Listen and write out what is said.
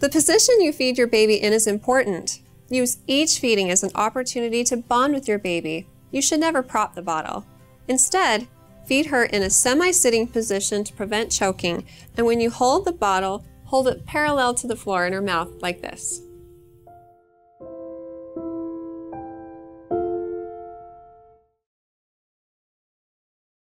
The position you feed your baby in is important. Use each feeding as an opportunity to bond with your baby. You should never prop the bottle. Instead, feed her in a semi-sitting position to prevent choking, and when you hold the bottle, hold it parallel to the floor in her mouth like this.